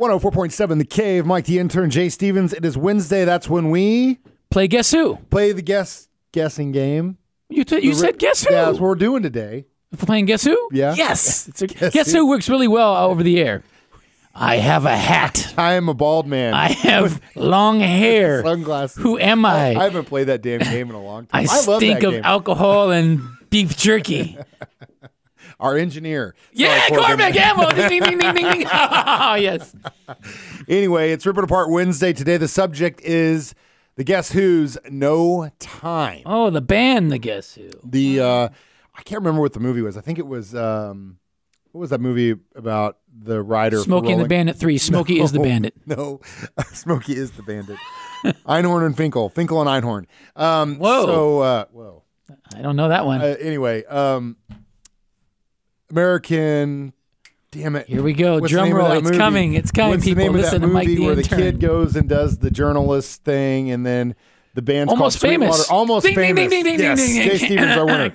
104.7 The Cave, Mike the intern, Jay Stevens. It is Wednesday. That's when we Play Guess Who? play the guess guessing game. You, t- you said Guess Who? Yeah, that's what we're doing today. We're playing Guess Who? Yeah. Yes. It's a, Guess Who. works really well over the air. I have a hat. I am a bald man. I have long hair. Sunglasses. Who am I? I haven't played that damn game in a long I, time. love stink that of game. alcohol and beef jerky. Our engineer. yeah, Corbin. Gamble. ding, ding, ding, ding, ding. Oh, yes. Anyway, it's Rip It Apart Wednesday. Today, the subject is the Guess Who's No Time. Oh, the band, the Guess Who. The uh, I can't remember what the movie was. I think it was um, what was that movie about the writer? for Smokey and the Bandit 3. Smokey is the bandit. No, Smokey is the bandit. Einhorn and Finkel, Finkel and Einhorn. Um, Whoa. So, uh, whoa. I don't know that one. Uh, anyway, um, American. Damn it! Here we go. What's Drum roll. It's movie? coming. It's coming, What's people. The name of Listen that to Mike movie the where the intern. kid goes and does the journalist thing, and then the band's Almost called famous. Sweetwater. Almost ding, famous. Ding, ding, ding, yes, ding, ding, Jay ding. Stevens, our winner.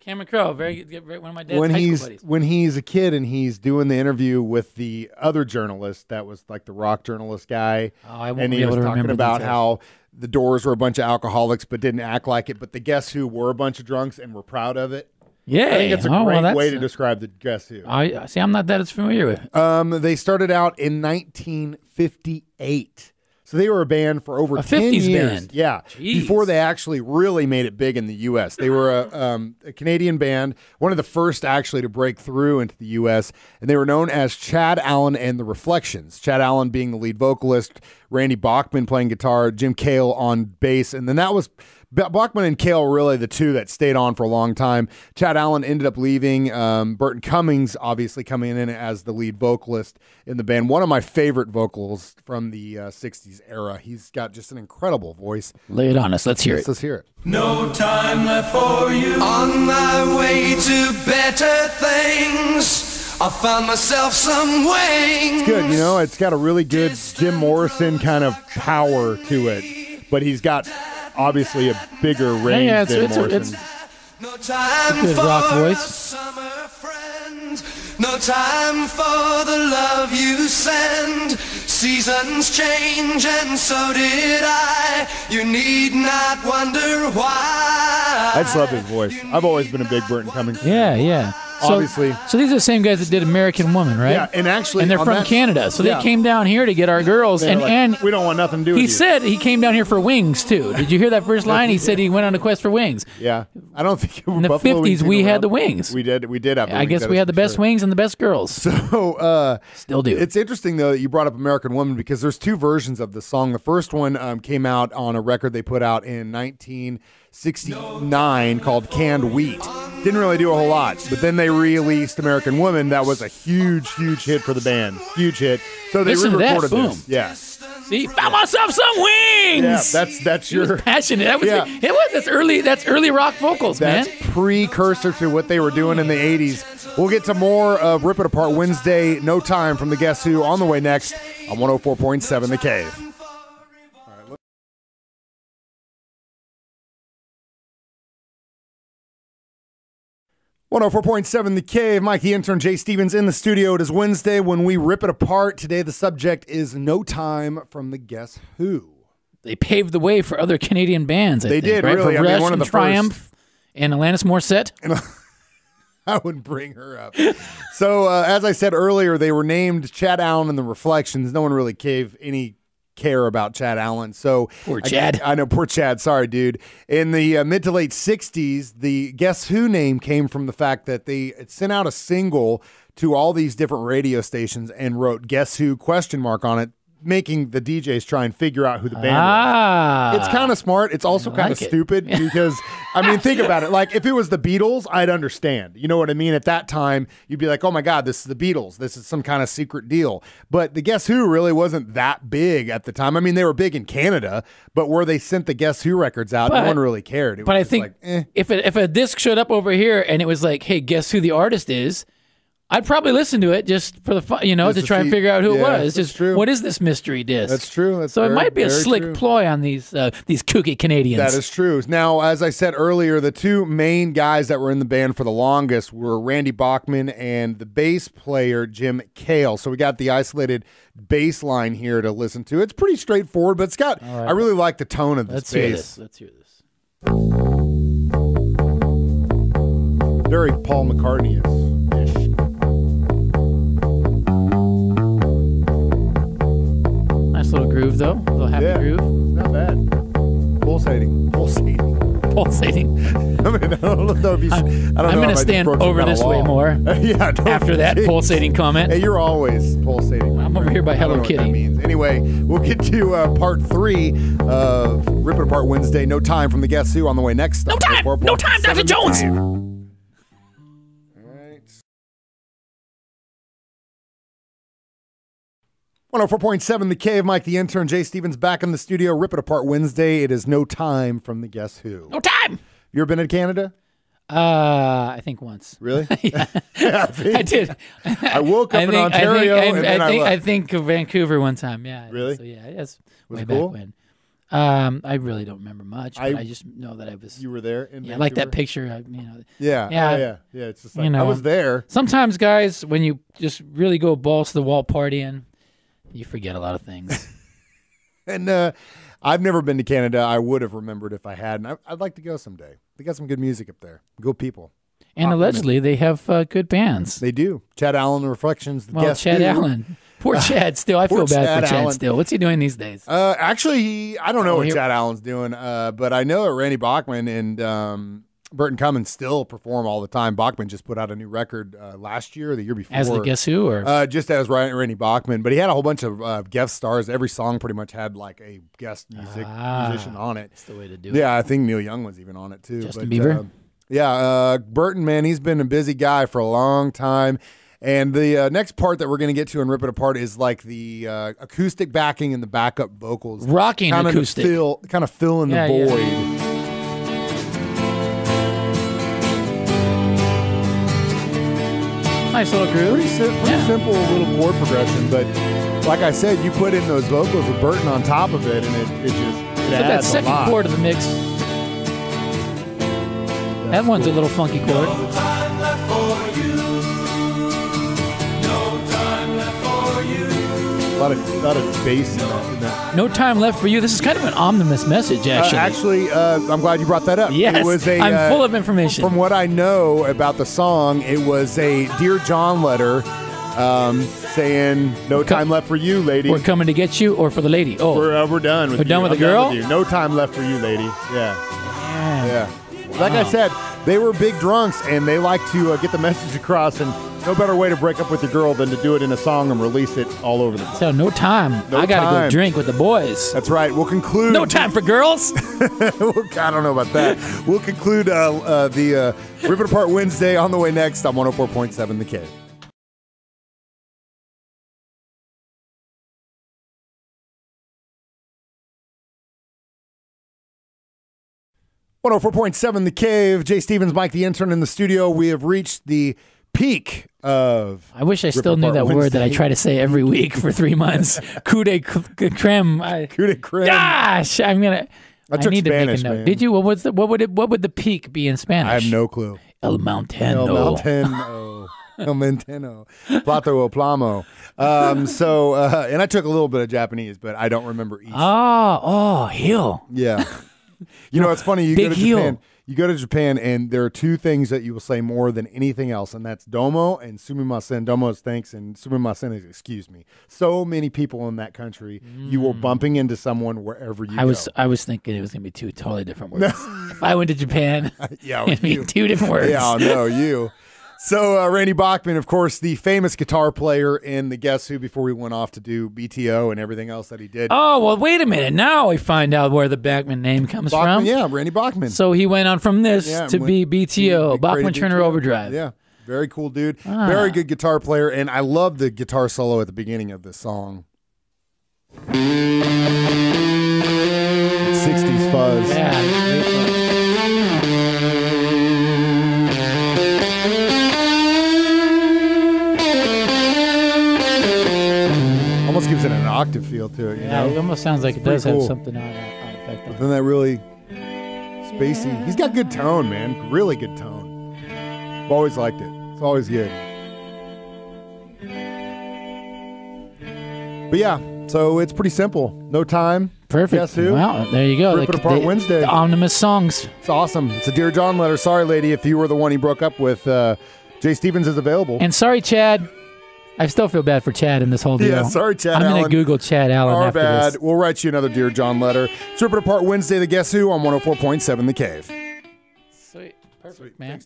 Cameron Crowe, very good, one of my dad's when high he's buddies. when he's a kid and he's doing the interview with the other journalist that was like the rock journalist guy Oh, I won't and he was talking about how the doors were a bunch of alcoholics but didn't act like it but the guess who were a bunch of drunks and were proud of it Yeah, i think it's a oh, great well, way to describe the guess who I see. I'm not that as familiar with. um, they started out in 1958 so they were a band for over A 10 50s years band. yeah Jeez. before they actually really made it big in the us they were a, um, a canadian band one of the first actually to break through into the us and they were known as chad allen and the reflections chad allen being the lead vocalist randy bachman playing guitar jim kale on bass and then that was Bachman and Kale were really the two that stayed on for a long time. Chad Allen ended up leaving. Um, Burton Cummings obviously coming in as the lead vocalist in the band. One of my favorite vocals from the uh, 60s era. He's got just an incredible voice. Lay it on us. Let's hear it. Let's hear it. No time left for you. On my way to better things. I found myself some wings. Good, you know, it's got a really good Jim Morrison kind of power to it, but he's got obviously a bigger range yeah, it's- than it's a- Morrison. it's- No time Good rock voice. No time for the love you send. Seasons change and so did I. You need not wonder why. I just love his voice. I've always been a big Burton Cummings fan. Yeah, yeah. So, Obviously. So these are the same guys that did American Woman, right? Yeah, and actually and they're from that- Canada, so yeah. they came down here to get our girls. And like, and we don't want nothing to do he with you. said he came down here for wings too. Did you hear that first line? He said he went on a quest for wings. Yeah, I don't think In the 50s, we been had the wings. We did. We did have. The I guess we had the best sure. wings and the best girls. So uh, Still do. It's interesting though that you brought up American Woman because there's two versions of the song. The first one um, came out on a record they put out in 1969 called "Canned Wheat." Didn't really do a whole lot, but then they released "American Woman." That was a huge, huge hit for the band. Huge hit. So they Listen that, re-recorded boom. this. Yeah, See, found myself some wings. yeah. That's that's He your. passionate. That was Yeah. it. Was that's early. That's early rock vocals, That's man. precursor to what they were doing in the 80s. We'll get to more of Rip It Apart Wednesday, No Time from the Guess Who on the way next on 104.7 The Cave. 104.7 The Cave. Mike, the intern, Jay Stevens in the studio. It is Wednesday when we rip it apart. Today, the subject is No Time from the Guess Who. They paved the way for other Canadian bands. I They think, did, right? really. For I mean, Rush one of and the Triumph and Alanis Morissette. I wouldn't bring her up. so, uh, as I said earlier, they were named Chad Allen and the Reflections. No one really gave any care about Chad Allen. So, Poor I- Chad. I, know, poor Chad. Sorry, dude. In the uh, mid to late '60s, the Guess Who name came from the fact that they sent out a single to all these different radio stations and wrote "Guess Who?" question mark on it, making the DJs try and figure out who the band was. Ah, It's kind of smart. It's also kind of like stupid because, I mean, think about it. Like, if it was the Beatles, I'd understand. You know what I mean? At that time, you'd be like, oh my God, this is the Beatles. This is some kind of secret deal. But the Guess Who really wasn't that big at the time. I mean, they were big in Canada, but where they sent the Guess Who records out, no But- one really cared. It But was I think like, eh. if a, if a disc showed up over here and it was like, "Hey, guess who the artist is?" I'd probably listen to it just for the fun, you know, Just to to try and figure out who yeah, it was. Just true. what is this mystery disc? That's true. That's so it might be a slick true. ploy on these uh, these kooky Canadians. That is true. Now, as I said earlier, the two main guys that were in the band for the longest were Randy Bachman and the bass player Jim Kale. So we got the isolated bass line here to listen to. It's pretty straightforward, but it's got. I really like the tone of this Let's hear this. Let's hear this. Very Paul McCartney ish. Happy Yeah. groove. Not bad. Pulsating. Pulsating. Pulsating. I mean, I don't know if you. I don't I'm gonna just stand over this way more yeah. after that pulsating comment. Hey, you're always pulsating. I'm over here by Hello what that Kitty. means. Anyway, we'll get to uh, part three of Rip It Apart Wednesday. No time from the Guess Who on the way next. No time! No time, Dr. Jones! 104.7 The Cave, Mike the intern, Jay Stevens back in the studio. Rip It Apart Wednesday. It is no time from the Guess Who. No time. You ever been to Canada? Uh, I think once. Really? yeah, I, think- I did. I woke up I in Ontario I think, and I, then I think, left. I think Vancouver one time. Yeah. Really? So yeah, that's Was way it cool? back when. Um, I really don't remember much, but I- I, just know that I was. You were there in yeah, I like that picture. I, you know, Yeah, Yeah. yeah, yeah, yeah. It's just like You I was there. sometimes guys, when you just really go balls to the wall partying, you forget a lot of things. And uh, I've never been to Canada. I would have remembered if I hadn't. I, I'd like to go someday. They got some good music up there. Good people. and allegedly, they have uh, good bands. They do. Chad Allen Reflections. The Well, Chad. Allen. Poor Chad. Still, I feel bad Chad for Chad. Allen. Still, what's he doing these days? Uh, actually, he, I don't know Oh, what here- Chad Allen's doing, uh, but I know that Randy Bachman and um, Burton Cummings still perform all the time. Bachman just put out a new record uh, last year the year before. As the Guess Who, or Uh, just as Ryan, Randy Bachman, but he had a whole bunch of uh, guest stars. Every song pretty much had like a guest music Ah. musician on it. that's the way to do it. Yeah, I think Neil Young was even on it too. Justin but, Bieber? uh, yeah, uh, Burton, man, he's been a busy guy for a long time. And the uh, next part that we're going to get to and rip it apart is like the uh, acoustic backing and the backup vocals, Rocking kind acoustic. kind of fill in Yeah, the yeah. Nice little groove. Pretty, sim- pretty Yeah. simple little chord progression, but like I said, you put in those vocals with Burton on top of it, and it, it just it Put that adds a second lot. chord of the mix. That one's a little funky chord. No time left for you. No time left for you. A lot of, lot of bass in that. In that. No time left for you. This is kind of an omnibus message, Uh, actually. actually, uh, I'm glad you brought that up. yes, it was a, I'm uh, full of information. From what I know about the song, it was a Dear John letter um, saying, "No co- time left for you, lady. We're coming to get you, or for the lady. Oh, We're, uh, we're done with We're you. done with I'm the girl? you. No time left for you, lady. Yeah, yeah. yeah. Like I said, they were big drunks, and they like to uh, get the message across. And no better way to break up with your girl than to do it in a song and release it all over the place. So no time. No I gotta time. go drink with the boys. That's right. We'll conclude. No time for girls. I don't know about that. We'll conclude uh, uh, the uh, Rip It Apart Wednesday on the way next on 104.7 The Cave. One hundred four point seven, The Cave. Jay Stevens, Mike, the intern in the studio. We have reached the peak of I wish I still knew that word that I try to say every week for three months. Coup de creme. I, coup de creme. gosh, I'm gonna. I took need Spanish, to make a note. man. Did you? What was the? What would it? What would the peak be in Spanish? I have no clue. El Mountaino. El Mountaino. El Mountaino. Plato o Plamo. Um, so, uh, and I took a little bit of Japanese, but I don't remember each. Oh, oh, hill. Yeah. You know, it's funny. You go to heel. Japan. You go to Japan, and there are two things that you will say more than anything else, and that's domo and sumimasen. Domo is thanks, and sumimasen is excuse me. So many people in that country, you were bumping mm. into someone wherever you I was. I was thinking it was gonna be two totally different words. if I went to Japan, Yeah, it'd be you. two different words. Yeah, no, you. So uh, Randy Bachman, of course, the famous guitar player in the Guess Who before we went off to do BTO and everything else that he did. Oh well, wait a minute. Now we find out where the Bachman name comes Bachman, from. yeah, Randy Bachman. So he went on from this Yeah, to be BTO, Bachman Turner BTO. Overdrive. Yeah, very cool dude. Ah. Very good guitar player, and I love the guitar solo at the beginning of this song. 60s fuzz. Yeah. Almost gives it an octave feel to it. You Yeah, know, it almost sounds like it pretty does have something on on effect. on it. Isn't that really spacey? He's got good tone, man. Really good tone. I've always liked it. It's always good. But yeah, so it's pretty simple. No time. Perfect. Guess who? Well, there you go. Rip It Apart Wednesday. The Omnibus songs. It's awesome. It's a Dear John letter. Sorry, lady, if you were the one he broke up with. Uh, Jay Stevens is available. And sorry, Chad. I still feel bad for Chad in this whole deal. Yeah, sorry, Chad I'm gonna Google Chad Allen Our after bad. this. We'll write you another Dear John letter. It's It Apart Wednesday, the Guess Who on 104.7 The Cave. Sweet. Perfect, man.